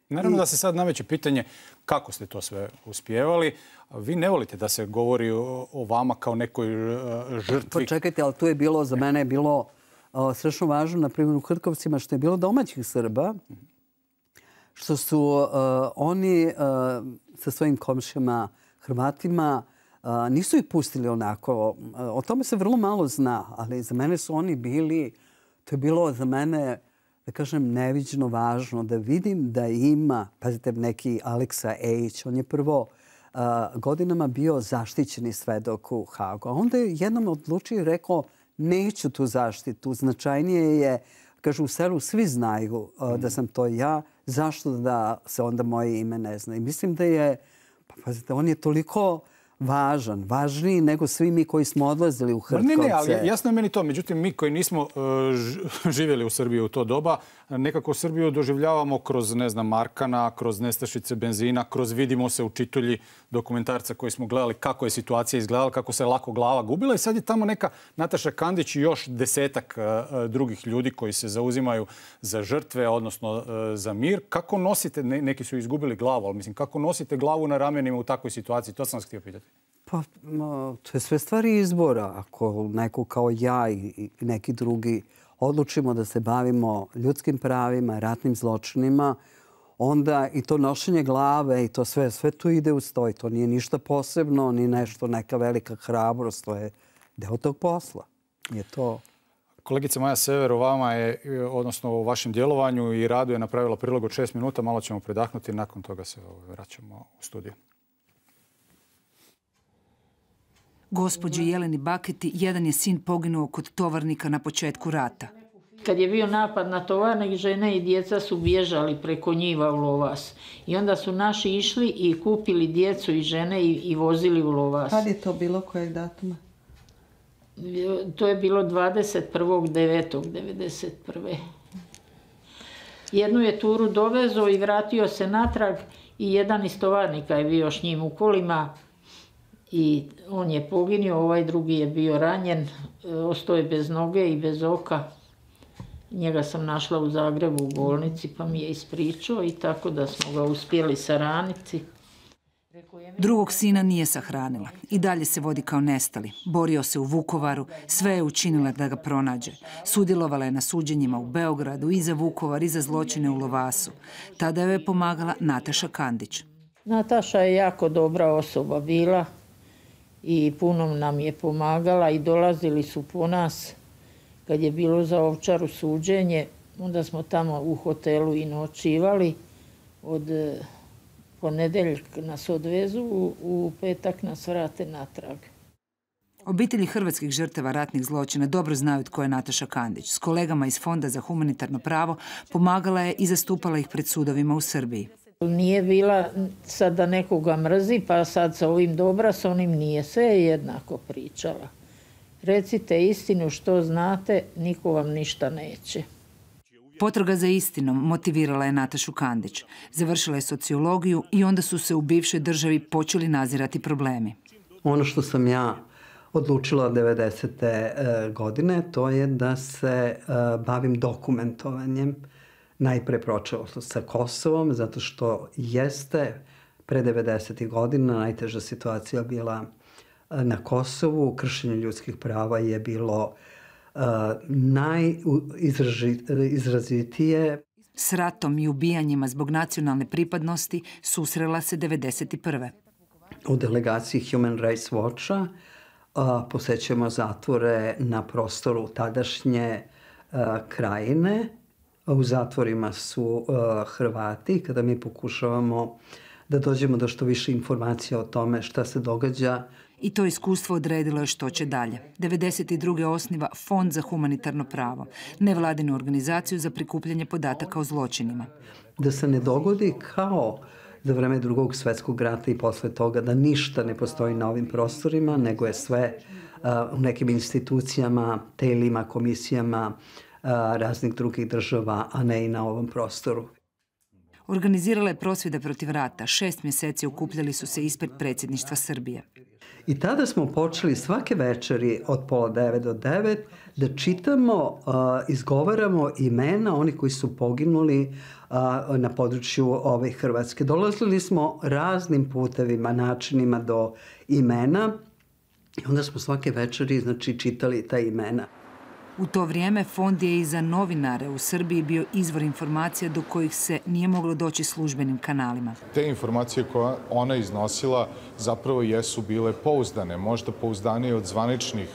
Naravno da se sad nameće pitanje kako ste to sve uspjevali. Vi ne volite da se govori o vama kao nekoj e, žrtvi. Počekajte, ali tu je bilo, za mene je bilo uh, strašno važno, na primjer u Hrtkovcima, što je bilo domaćih Srba, što su uh, oni uh, sa svojim komšima Hrvatima nisu ih pustili onako. O tome se vrlo malo zna, ali za mene su oni bili, to je bilo za mene, da kažem, neviđeno važno da vidim da ima, pazite, neki Aleksa Ejić, on je prvo godinama bio zaštićeni svedok u Hagu. A onda je jednom odlučio i rekao, neću tu zaštitu. Značajnije je, kažu, u selu svi znaju da sam to ja, zašto da se onda moje ime ne zna. I mislim da je, pa pazite, on je toliko važan, važniji nego svi mi koji smo odlazili u Hrtkovce. Ne, ne, ali jasno je meni to. Međutim, mi koji nismo e, živjeli u Srbiji u to doba, nekako Srbiju doživljavamo kroz, ne znam, Markana, kroz nestašice benzina, kroz vidimo se učitelji dokumentarca koji smo gledali kako je situacija izgledala, kako se lako glava gubila. I sad je tamo neka Nataša Kandić i još desetak e, e, drugih ljudi koji se zauzimaju za žrtve, odnosno za mir. Kako nosite, neki su izgubili glavu, ali mislim, kako nosite glavu na ramenima u takvoj situaciji? To sam vas htio pitati. Pa, to je sve stvari izbora. Ako neko kao ja i neki drugi odlučimo da se bavimo ljudskim pravima, ratnim zločinima, onda i to nošenje glave i to sve, sve tu ide u stoj. To nije ništa posebno, ni nešto, neka velika hrabrost. To je deo tog posla. Je to... Kolegice Maja Sever, u vama je, odnosno u vašem djelovanju i radu je napravila prilog od šest minuta. Malo ćemo predahnuti, nakon toga se ovaj, vraćamo u studiju. Gospođi Jeleni Baketi jedan je sin poginuo kod tovarnika na početku rata. Kad je bio napad na tovarnik, žene i djeca su bježali preko njiva u Lovas. I onda su naši išli i kupili djecu i žene i, i vozili u Lovas. Kad je to bilo, kojeg datuma? To je bilo 21.9.1991. Jednu je turu dovezo i vratio se natrag i jedan iz tovarnika je bio s njim u kolima i on je poginio, ovaj drugi je bio ranjen, e, ostao je bez noge i bez oka. Njega sam našla u Zagrebu u bolnici pa mi je ispričao i tako da smo ga uspjeli saraniti. Drugog sina nije sahranila. I dalje se vodi kao nestali. Borio se u Vukovaru, sve je učinila da ga pronađe. Sudjelovala je na suđenjima u Beogradu, i za Vukovar, i za zločine u Lovasu. Tada joj je pomagala Nataša Kandić. Nataša je jako dobra osoba bila i puno nam je pomagala i dolazili su po nas kad je bilo za ovčaru suđenje. Onda smo tamo u hotelu i noćivali od eh, ponedeljk nas odvezu, u petak nas vrate natrag. Obitelji hrvatskih žrtava ratnih zločina dobro znaju tko je Nataša Kandić. S kolegama iz Fonda za humanitarno pravo pomagala je i zastupala ih pred sudovima u Srbiji. Nije bila sad da nekoga mrzi, pa sad sa ovim dobra, sa onim nije. Sve je jednako pričala. Recite istinu što znate, niko vam ništa neće. Potraga za istinom motivirala je Natašu Kandić. Završila je sociologiju i onda su se u bivšoj državi počeli nazirati problemi. Ono što sam ja odlučila od 90. E, godine, to je da se e, bavim dokumentovanjem. Najpre pročeo sa Kosovom, zato što jeste pre 90. godina najteža situacija bila e, na Kosovu. Kršenje ljudskih prava je bilo uh, najizrazitije. S ratom i ubijanjima zbog nacionalne pripadnosti susrela se 1991. U delegaciji Human Rights Watcha posećujemo zatvore na prostoru tadašnje krajine. U zatvorima su Hrvati. Kada mi pokušavamo da dođemo do što više informacija o tome šta se događa, i to iskustvo odredilo je što će dalje. 92. osniva Fond za humanitarno pravo, nevladinu organizaciju za prikupljanje podataka o zločinima. Da se ne dogodi kao za vreme drugog svetskog rata i posle toga da ništa ne postoji na ovim prostorima, nego je sve uh, u nekim institucijama, telima, komisijama uh, raznih drugih država, a ne i na ovom prostoru. Organizirala je prosvjede protiv rata. Šest mjeseci okupljali su se ispred predsjedništva Srbije. I tada smo počeli svake večeri od pola devet do devet da čitamo, izgovaramo imena oni koji su poginuli na području ove Hrvatske. Dolazili smo raznim putevima, načinima do imena i onda smo svake večeri znači, čitali ta imena. U to vrijeme fond je i za novinare u Srbiji bio izvor informacija do kojih se nije moglo doći službenim kanalima. Te informacije koje ona iznosila zapravo jesu bile pouzdane, možda pouzdanije od zvaničnih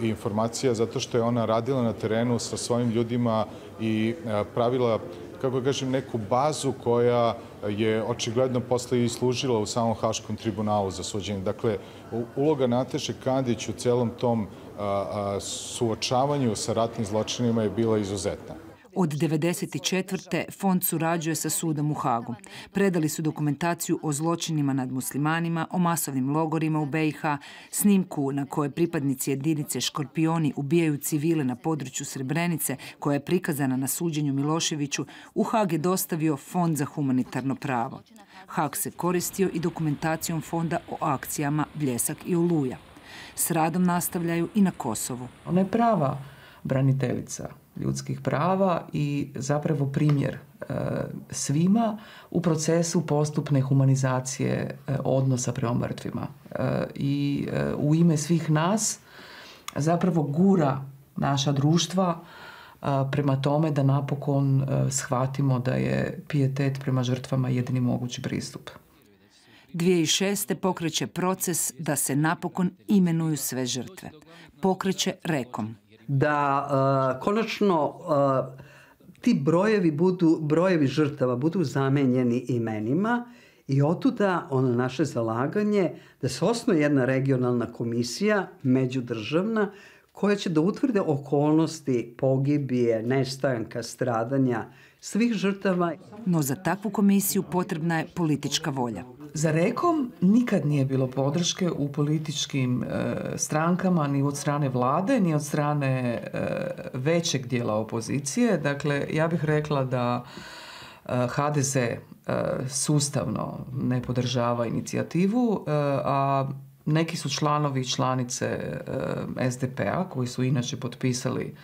informacija, zato što je ona radila na terenu sa svojim ljudima i e, pravila kako kažem, neku bazu koja je očigledno posle i služila u samom Haškom tribunalu za suđenje. Dakle, uloga Nateše Kandić u celom tom suočavanju sa ratnim zločinima je bila izuzetna. Od 1994. fond surađuje sa sudom u Hagu. Predali su dokumentaciju o zločinima nad muslimanima, o masovnim logorima u BiH, snimku na koje pripadnici jedinice Škorpioni ubijaju civile na području Srebrenice, koja je prikazana na suđenju Miloševiću, u Hag je dostavio Fond za humanitarno pravo. Hag se koristio i dokumentacijom fonda o akcijama Bljesak i Oluja. S radom nastavljaju i na Kosovu. Ona je prava braniteljica ljudskih prava i zapravo primjer e, svima u procesu postupne humanizacije e, odnosa prema mrtvima. E, I e, u ime svih nas zapravo gura naša društva e, prema tome da napokon e, shvatimo da je pijetet prema žrtvama jedini mogući pristup. 2006. pokreće proces da se napokon imenuju sve žrtve. Pokreće rekom. Da uh, konačno uh, ti brojevi budu brojevi žrtava budu zamenjeni imenima i otuda ono naše zalaganje da se osnuje jedna regionalna komisija međudržavna koje će da utvrde okolnosti pogibije, nestanka, stradanja svih žrtava. No za takvu komisiju potrebna je politička volja. Za rekom nikad nije bilo podrške u političkim e, strankama ni od strane vlade, ni od strane e, većeg dijela opozicije. Dakle, ja bih rekla da e, HDZ e, sustavno ne podržava inicijativu, e, a neki su članovi i članice e, SDP-a koji su inače potpisali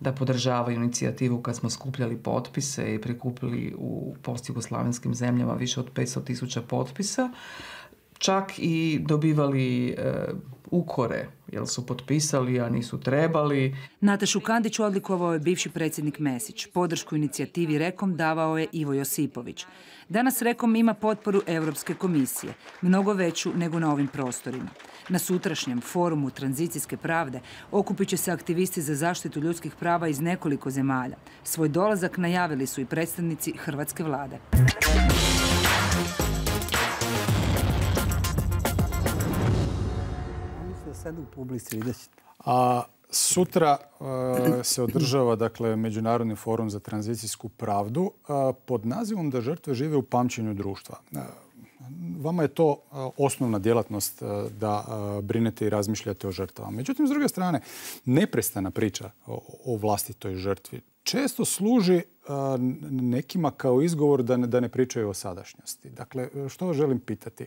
da podržavaju inicijativu kad smo skupljali potpise i prikupili u postjugoslavenskim zemljama više od 500 tisuća potpisa. Čak i dobivali e, ukore, jer su potpisali, a nisu trebali. Natašu Kandić odlikovao je bivši predsjednik Mesić. Podršku inicijativi Rekom davao je Ivo Josipović. Danas Rekom ima potporu Europske komisije, mnogo veću nego na ovim prostorima. Na sutrašnjem forumu tranzicijske pravde okupit će se aktivisti za zaštitu ljudskih prava iz nekoliko zemalja. Svoj dolazak najavili su i predstavnici Hrvatske vlade. A sutra uh, se održava dakle Međunarodni forum za tranzicijsku pravdu uh, pod nazivom da žrtve žive u pamćenju društva. Uh, vama je to osnovna djelatnost da brinete i razmišljate o žrtvama. Međutim, s druge strane, neprestana priča o vlastitoj žrtvi često služi nekima kao izgovor da ne, da ne pričaju o sadašnjosti. Dakle, što želim pitati?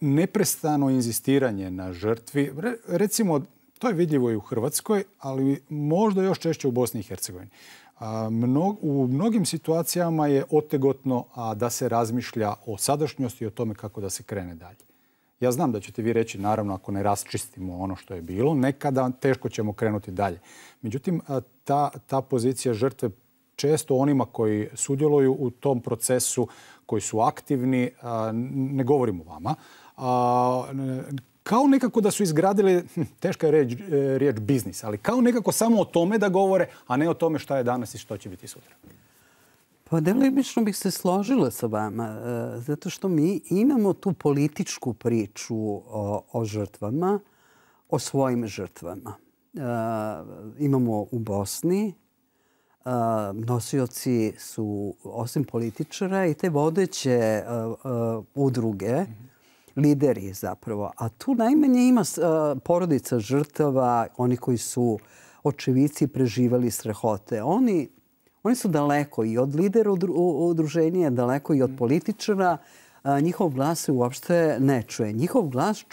Neprestano inzistiranje na žrtvi, recimo, to je vidljivo i u Hrvatskoj, ali možda još češće u Bosni i Hercegovini u mnogim situacijama je otegotno da se razmišlja o sadašnjosti i o tome kako da se krene dalje. Ja znam da ćete vi reći, naravno, ako ne rasčistimo ono što je bilo, nekada teško ćemo krenuti dalje. Međutim, ta, ta pozicija žrtve često onima koji sudjeluju u tom procesu, koji su aktivni, ne govorim o vama, a, kao nekako da su izgradili, hm, teška je reč, e, riječ biznis, ali kao nekako samo o tome da govore, a ne o tome šta je danas i što će biti sutra. Pa delimično bih se složila sa vama, e, zato što mi imamo tu političku priču o, o žrtvama, o svojim žrtvama. E, imamo u Bosni, e, nosioci su, osim političara, i te vodeće e, e, udruge, mm -hmm lideri zapravo. A tu najmanje ima e, porodica žrtava, oni koji su očevici preživali strahote. Oni, oni su daleko i od lidera udruženja, daleko i od političara. Njihov glas se uopšte ne čuje. Njihov glas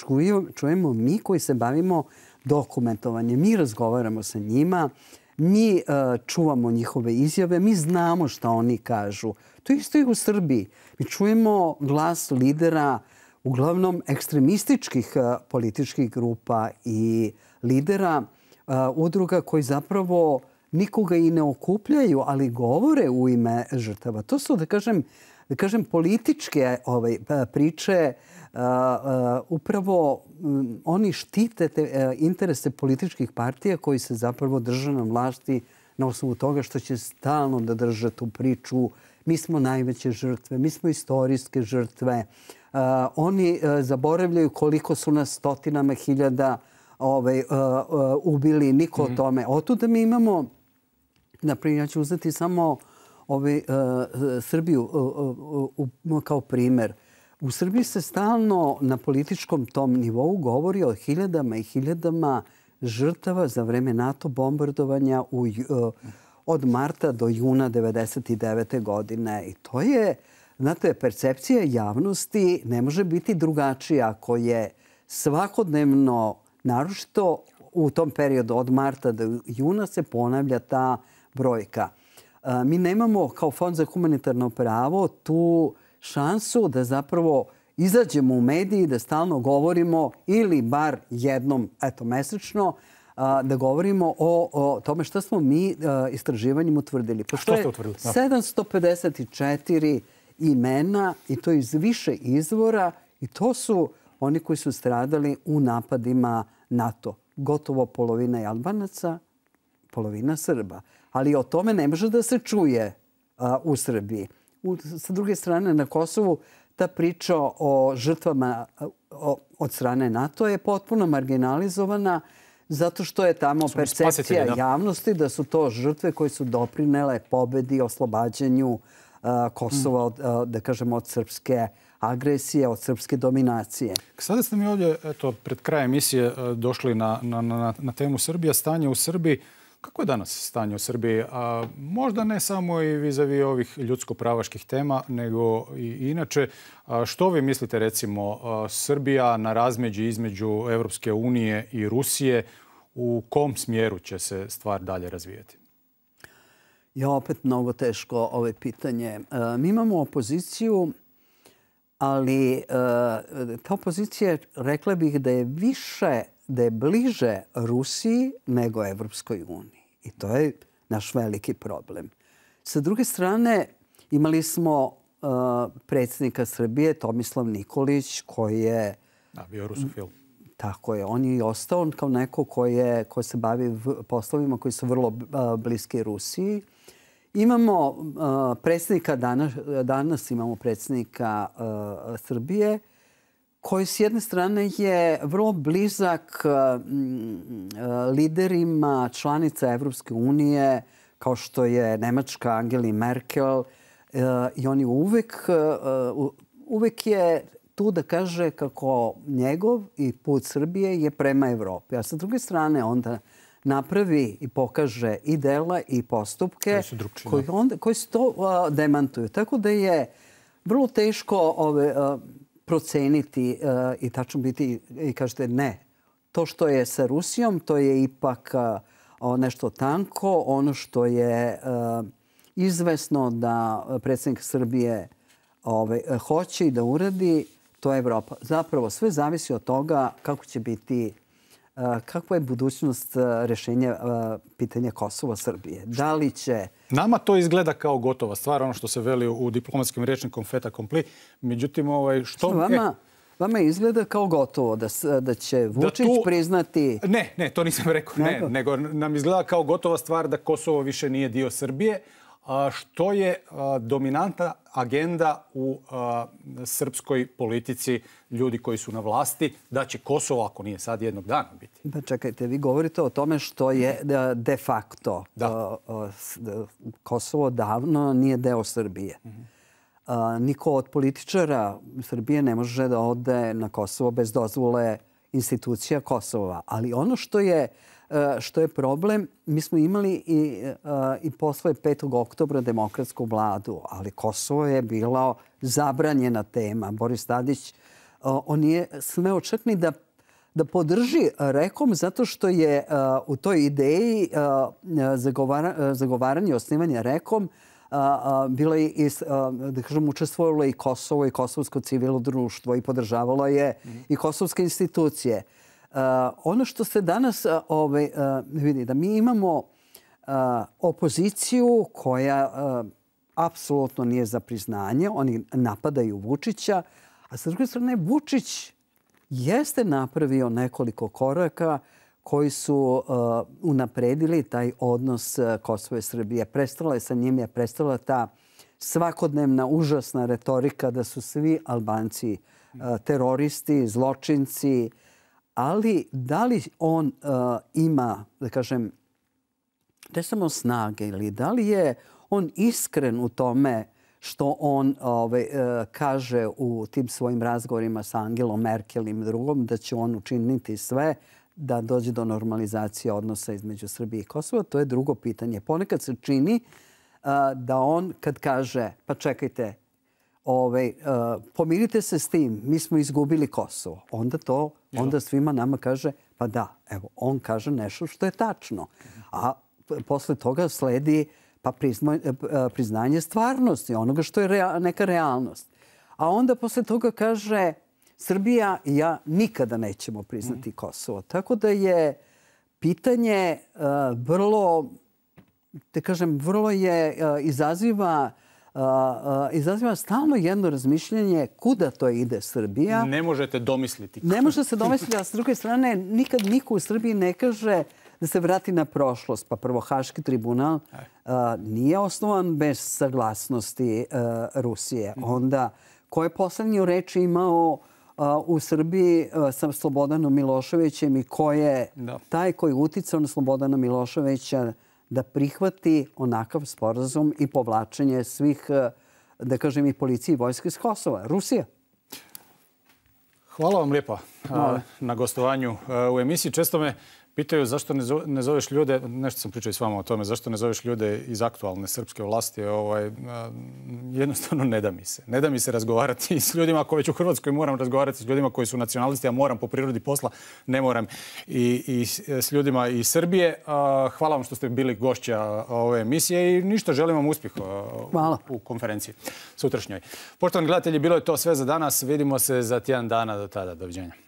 čujemo mi koji se bavimo dokumentovanjem. Mi razgovaramo sa njima, mi e, čuvamo njihove izjave, mi znamo šta oni kažu. To isto i u Srbiji. Mi čujemo glas lidera uh, uglavnom ekstremističkih e, političkih grupa i lidera e, udruga koji zapravo nikoga i ne okupljaju, ali govore u ime žrtava. To su, da kažem, da kažem političke ovaj, e, priče. Upravo oni štite te interese političkih partija koji se zapravo drže na vlasti na osnovu toga što će stalno da drže tu priču. Mi smo najveće žrtve, mi smo istorijske žrtve. Uh, oni uh, zaboravljaju koliko su nas stotinama hiljada ovaj, uh, ubili, niko mm -hmm. o tome. Oto da mi imamo, naprimjer, ja ću uzeti samo ovaj, Srbiju kao primer. U Srbiji se stalno na političkom tom nivou govori o hiljadama i hiljadama žrtava za vreme NATO bombardovanja u, od marta do juna 1999. godine. I to je Znate, percepcija javnosti ne može biti drugačija ako je svakodnevno, naročito u tom periodu od marta do juna se ponavlja ta brojka. Mi nemamo kao Fond za humanitarno pravo tu šansu da zapravo izađemo u mediji da stalno govorimo ili bar jednom eto, mesečno da govorimo o, o tome što smo mi istraživanjem utvrdili. Što ste utvrdili? 754 imena i to iz više izvora i to su oni koji su stradali u napadima NATO. Gotovo polovina je Albanaca, polovina Srba. Ali o tome ne može da se čuje a, u Srbiji. U, sa druge strane, na Kosovu ta priča o žrtvama o, od strane NATO je potpuno marginalizovana. Zato što je tamo percepcija javnosti da su to žrtve koje su doprinele pobedi, oslobađanju Kosova, od, da kažemo, od srpske agresije, od srpske dominacije. Sada ste mi ovdje, eto, pred krajem emisije došli na, na, na, na temu Srbija, stanje u Srbiji. Kako je danas stanje u Srbiji? A, možda ne samo i vizavi ovih ljudsko-pravaških tema, nego i inače. A, što vi mislite, recimo, a, Srbija na razmeđi između Evropske unije i Rusije, u kom smjeru će se stvar dalje razvijeti? Je opet mnogo teško ove pitanje. E, mi imamo opoziciju, ali e, ta opozicija, rekla bih da je više da je bliže Rusiji nego Evropskoj uniji. I to je naš veliki problem. Sa druge strane, imali smo uh, predsjednika Srbije, Tomislav Nikolić, koji je... Da, bio rusofil. Tako je. On je ostao kao neko ko, je, ko se bavi poslovima koji su vrlo uh, bliski Rusiji. Imamo uh, predsjednika danas, danas imamo predsjednika uh, Srbije, koji s jedne strane je vrlo blizak mm, liderima članica Evropske unije, kao što je Nemačka Angeli Merkel. E, I on je uvek, uvek je tu da kaže kako njegov i put Srbije je prema Evropi. A sa druge strane onda napravi i pokaže i dela i postupke koji, onda, koji se to demantuju. Tako da je vrlo teško ove, proceniti eh, i tačno biti i kažete ne. To što je sa Rusijom, to je ipak eh, ono nešto tanko. Ono što je eh, izvesno da predsjednik Srbije ovaj, hoće i da uradi, to je Evropa. Zapravo sve zavisi od toga kako će biti kakva je budućnost rešenja pitanja Kosova-Srbije? Da li će... Nama to izgleda kao gotova stvar, ono što se veli u diplomatskim rečnikom feta kompli. Međutim, ovaj, što... Vama, vama izgleda kao gotovo da, da će Vučić da tu... priznati... Ne, ne, to nisam rekao. Ne, nego nam izgleda kao gotova stvar da Kosovo više nije dio Srbije što je dominantna agenda u srpskoj politici ljudi koji su na vlasti, da će Kosovo, ako nije sad jednog dana biti. Pa čekajte, vi govorite o tome što je de facto da. Kosovo davno nije deo Srbije. Niko od političara Srbije ne može da ode na Kosovo bez dozvole institucija Kosova. Ali ono što je E, E, što je problem. Mi smo imali i, e, i posle 5. oktobra demokratsku vladu, ali Kosovo je bila zabranjena tema. Boris Tadić, e, on nije smeo čak ni da da podrži Rekom zato što je u toj ideji zagovara, zagovaranje osnivanja Rekom bilo i, da kažem, učestvovalo i Kosovo i Kosovsko civilno društvo i podržavalo je i kosovske institucije. Eh, ono što se danas eh, ovaj, eh, vidi, da mi imamo opoziciju koja apsolutno nije za priznanje. Oni napadaju Vučića, a sa druge strane Vučić jeste napravio nekoliko koraka koji su uh, unapredili taj odnos Kosova i Srbije. Prestala je sa njim, je prestala ta svakodnevna užasna retorika da su svi Albanci uh, teroristi, zločinci, uh, ali da li on uh, ima, da kažem, ne samo snage ili da li je on iskren u tome što on ovaj, uh, kaže u tim svojim razgovorima sa Angelom Merkel i drugom, da će on učiniti sve da dođe do normalizacije odnosa između Srbije i Kosova, to je drugo pitanje. Ponekad se čini uh, da on kad kaže, pa čekajte, ove, uh, pomirite se s tim, mi smo izgubili Kosovo. Onda to, onda svima nama kaže, pa da, evo, on kaže nešto što je tačno. A posle toga sledi pa prizmo, e, e, priznanje stvarnosti, onoga što je rea, neka realnost. A onda posle toga kaže, Srbija i ja nikada nećemo priznati. Kosovo. Tako da je pitanje uh, vrlo, te kažem, vrlo je, uh, izaziva uh, izaziva stalno jedno razmišljanje kuda to ide Srbija. Ne možete domisliti. Ne može se domisliti, a s druge strane nikad niko u Srbiji ne kaže da se vrati na prošlost. Pa prvo, Haški tribunal nije osnovan bez saglasnosti Rusije. Onda, ko je poslednju reč imao u Srbiji sa Slobodanom Miloševićem i ko je taj koji je uticao na Slobodana Miloševića da prihvati onakav sporazum i povlačenje svih, da kažem, i policije i vojske iz Kosova. Rusija. Hvala vam lijepa na gostovanju u emisiji. Često me Pitaju zašto ne zoveš ljude, nešto sam pričao i s vama o tome, zašto ne zoveš ljude iz aktualne srpske vlasti, ovaj, jednostavno ne da mi se. Ne da mi se razgovarati s ljudima koji već u Hrvatskoj moram razgovarati s ljudima koji su nacionalisti, a moram po prirodi posla, ne moram i, i s ljudima iz Srbije. Hvala vam što ste bili gošća ove emisije i ništa, želim vam uspjeh Hvala. u konferenciji sutrašnjoj. Poštovani gledatelji, bilo je to sve za danas. Vidimo se za tjedan dana do tada. Doviđenja.